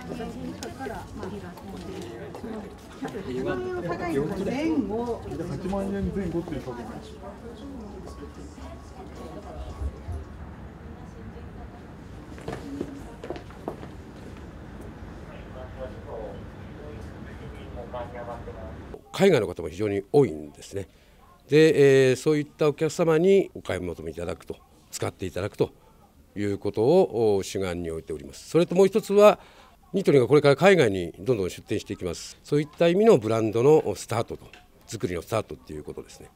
8万円前後っていう価格海外の方も非常に多いんですね。で、えー、そういったお客様にお買い求めいただくと使っていただくということを主眼に置いております。それともう一つはニトリがこれから海外にどんどん出店していきます。そういった意味のブランドのスタートと作りのスタートっていうことですね。